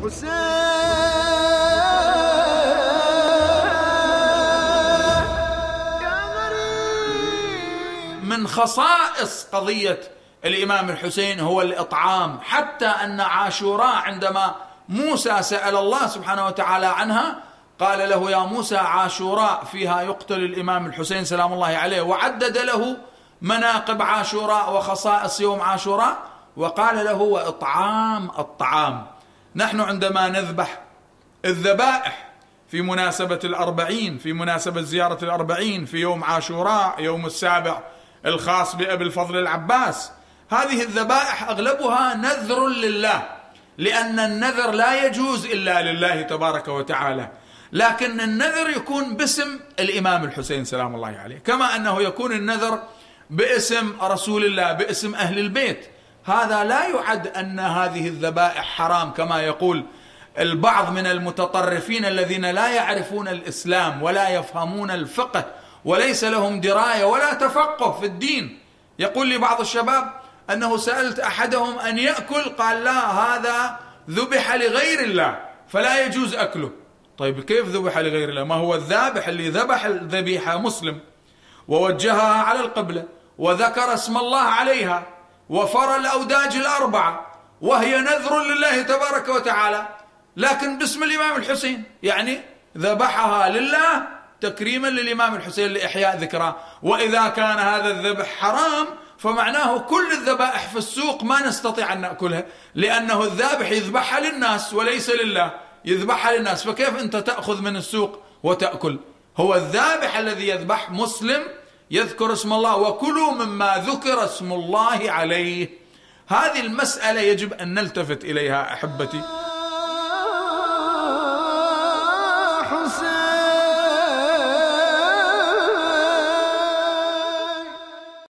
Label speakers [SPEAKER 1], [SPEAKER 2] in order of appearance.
[SPEAKER 1] من خصائص قضية الإمام الحسين هو الإطعام حتى أن عاشوراء عندما موسى سأل الله سبحانه وتعالى عنها قال له يا موسى عاشوراء فيها يقتل الإمام الحسين سلام الله عليه. وعدد له مناقب عاشوراء وخصائص يوم عاشوراء وقال له وإطعام الطعام. نحن عندما نذبح الذبائح في مناسبة الأربعين في مناسبة زيارة الأربعين في يوم عاشوراء يوم السابع الخاص بأبي الفضل العباس هذه الذبائح أغلبها نذر لله لأن النذر لا يجوز إلا لله تبارك وتعالى لكن النذر يكون باسم الإمام الحسين سلام الله عليه كما أنه يكون النذر باسم رسول الله باسم أهل البيت هذا لا يعد أن هذه الذبائح حرام كما يقول البعض من المتطرفين الذين لا يعرفون الإسلام ولا يفهمون الفقه وليس لهم دراية ولا تفقه في الدين. يقول لي بعض الشباب أنه سألت أحدهم أن يأكل؟ قال لا هذا ذبح لغير الله فلا يجوز أكله. طيب كيف ذبح لغير الله؟ ما هو الذابح اللي ذبح الذبيحة؟ مسلم. ووجهها على القبلة وذكر اسم الله عليها. وفر الأوداج الأربعة وهي نذر لله تبارك وتعالى. لكن باسم الإمام الحسين يعني ذبحها لله تكريما للإمام الحسين لإحياء ذكراه وإذا كان هذا الذبح حرام فمعناه كل الذبائح في السوق ما نستطيع أن نأكلها لأنه الذابح يذبحها للناس وليس لله. يذبحها للناس فكيف أنت تأخذ من السوق وتأكل؟ هو الذابح الذي يذبح مسلم يذكر اسم الله وكلوا مما ذكر اسم الله عليه. هذه المسألة يجب أن نلتفت إليها أحبتي.